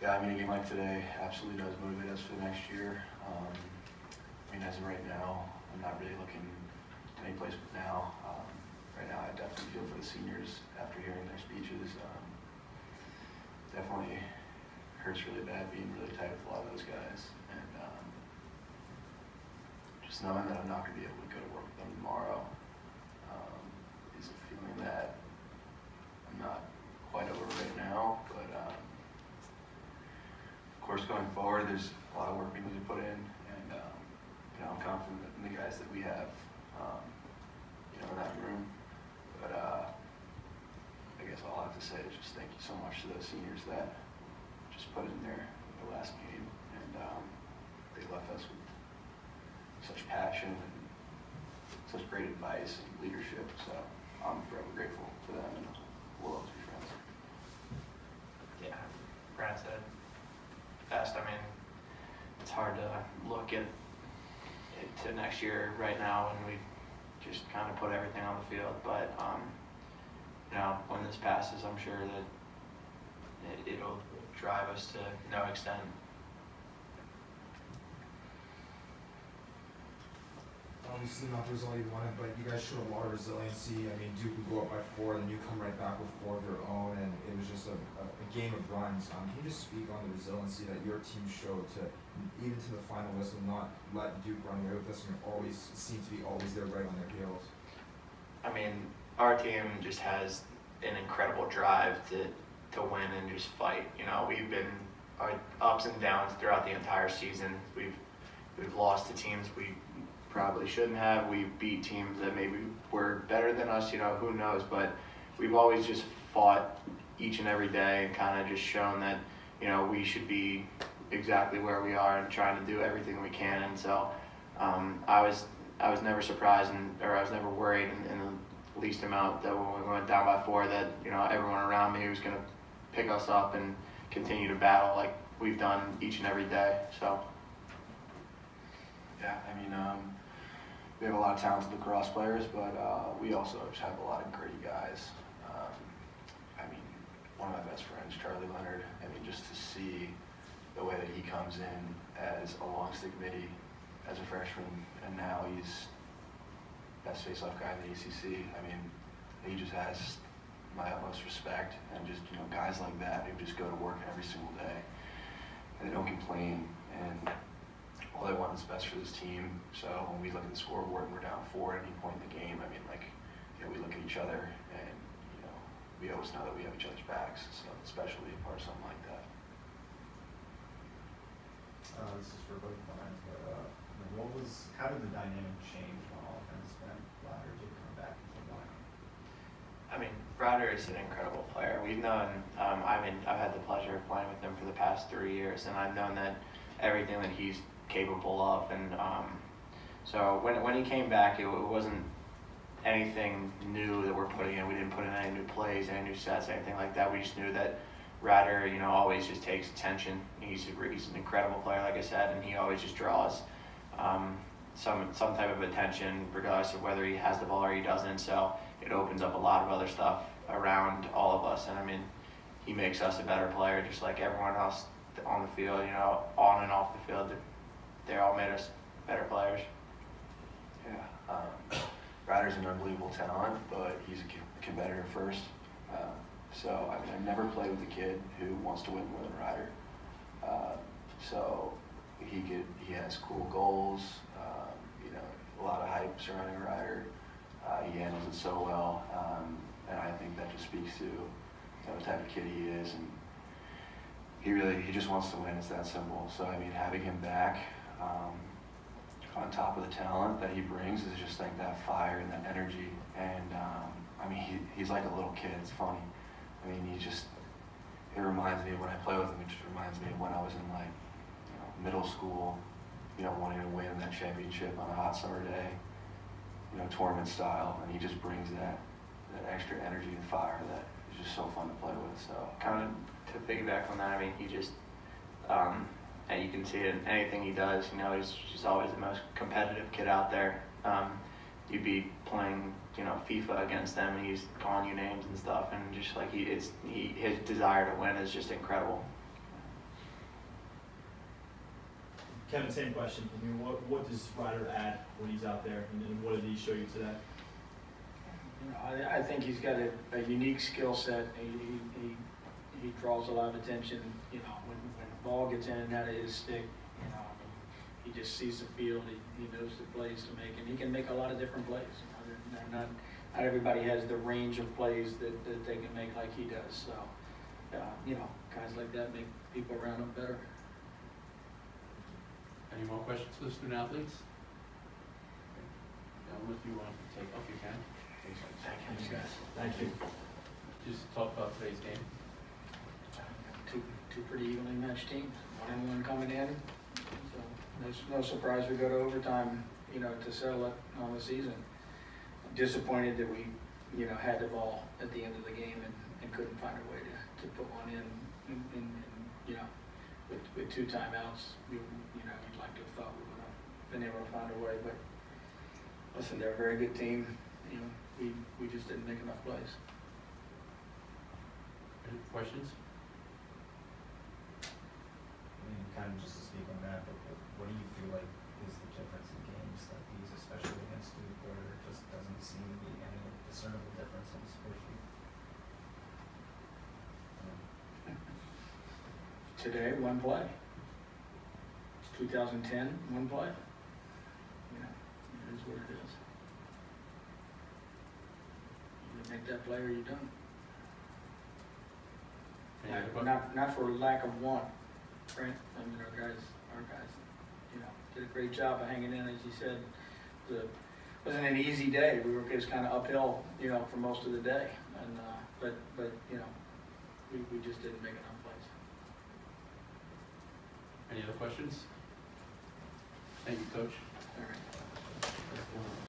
Yeah, I mean, a game like today absolutely does motivate us for the next year. Um, I mean, as of right now, I'm not really looking to any place but now. Um, right now, I definitely feel for the seniors after hearing their speeches. Um, definitely hurts really bad being really tight with a lot of those guys. And um, just knowing that I'm not going to be able to go to work with them tomorrow um, is a feeling that I'm not quite over right now. Course, going forward, there's a lot of work we need to put in. And um, you know, I'm confident in the guys that we have um, you know, in that room. But uh, I guess all I have to say is just thank you so much to those seniors that just put in there the last game, and um, they left us with such passion and such great advice and leadership. So I'm forever grateful for them, and we'll always be friends. Yeah, Brad said best. I mean, it's hard to look at to next year right now when we just kind of put everything on the field. But um, you know, when this passes, I'm sure that it, it'll drive us to no extent. Obviously not the result you wanted, but you guys showed a lot of resiliency. I mean, Duke would go up by four, then you come right back with four of your own, and it was just a game of runs. Um, can you just speak on the resiliency that your team showed to, even to the final whistle, not let Duke run away with us and always seem to be always there right on their heels? I mean, our team just has an incredible drive to to win and just fight. You know, we've been our ups and downs throughout the entire season. We've we've lost to teams we probably shouldn't have. We beat teams that maybe were better than us. You know, who knows? But we've always just fought each and every day and kind of just shown that you know we should be exactly where we are and trying to do everything we can. And so um, I was I was never surprised and or I was never worried in, in the least amount that when we went down by four that you know everyone around me was going to pick us up and continue to battle like we've done each and every day. So. Yeah, I mean, um, we have a lot of talented lacrosse players, but uh, we also just have a lot of gritty guys. One of my best friends, Charlie Leonard. I mean, just to see the way that he comes in as a long stick midi as a freshman, and now he's best face-off guy in the ACC. I mean, he just has my utmost respect, and just you know, guys like that who just go to work every single day and they don't complain, and all they want is best for this team. So when we look at the scoreboard and we're down four at any point in the game, I mean, like, you know, we look at each other and we always know that we have each other's backs. So especially a part of something like that. Uh, this is for both lines, but uh, what was how did the dynamic change on offense when Ryder did come back into the lineup? I mean, Ryder is an incredible player. We've known, um, I mean, I've had the pleasure of playing with him for the past three years, and I've known that everything that he's capable of. And um, so when, when he came back, it, it wasn't anything new that we're putting in. We didn't put in any new plays, any new sets, anything like that. We just knew that Ryder, you know, always just takes attention. He's a, he's an incredible player, like I said, and he always just draws um, some some type of attention, regardless of whether he has the ball or he doesn't. So it opens up a lot of other stuff around all of us. And I mean, he makes us a better player, just like everyone else on the field. You know, on and off the field, they all made us better players. Yeah. Um, Ryder's an unbelievable talent, but he's a competitor first. Uh, so, I mean, I've never played with a kid who wants to win more than Ryder. Uh, so, he could, he has cool goals, um, you know, a lot of hype surrounding Ryder. Uh, he handles it so well, um, and I think that just speaks to you know, the type of kid he is, and he really, he just wants to win, it's that simple. So, I mean, having him back, um, on top of the talent that he brings is just like that fire and that energy. And um, I mean, he, he's like a little kid. It's funny. I mean, he just, it reminds me of when I play with him, it just reminds me of when I was in like, you know, middle school, you know, wanting to win that championship on a hot summer day, you know, tournament style. And he just brings that, that extra energy and fire that is just so fun to play with. So Kind of to piggyback on that, I mean, he just, um, and you can see it in anything he does. You know, he's just always the most competitive kid out there. Um, you'd be playing, you know, FIFA against them, and he's calling you names and stuff, and just like he is, he his desire to win is just incredible. Kevin, same question. I mean, what, what does Ryder add when he's out there, and then what did he show you today? You know, I, I think he's got a, a unique skill set. He, he, he, he draws a lot of attention, you know, when, when the ball gets in and out of his stick, you know, I mean, he just sees the field, he, he knows the plays to make, and he can make a lot of different plays. You know, they're, they're not, not everybody has the range of plays that, that they can make like he does, so, uh, you know, guys like that make people around him better. Any more questions for the student athletes? Gentlemen, if you want to take, if you can, Thanks, guys. Thank you. just talk about today's game. Two, pretty evenly matched teams, one and one coming in. So There's no surprise we go to overtime, you know, to settle it on the season. Disappointed that we, you know, had the ball at the end of the game and, and couldn't find a way to, to put one in, in, you know, with, with two timeouts, we, you know, you'd like to have thought we would have been able to find a way, but listen, they're a very good team, you know, we, we just didn't make enough plays. Any questions? I mean, kind of just to speak on that, but but what do you feel like is the difference in games like these, especially against Duke, where there just doesn't seem to be any discernible difference in the score sheet? Today, one play. It's 2010, one play. You know, it is what it is. You make that play or you're done. Any other que- Not, not for lack of want, right? I mean, our guys, our guys, you know, did a great job of hanging in, as you said. It was a- Wasn't an easy day. We were just kind of uphill, you know, for most of the day. And, uh, but, but, you know, we, we just didn't make enough plays. Any other questions? Thank you, coach. All right.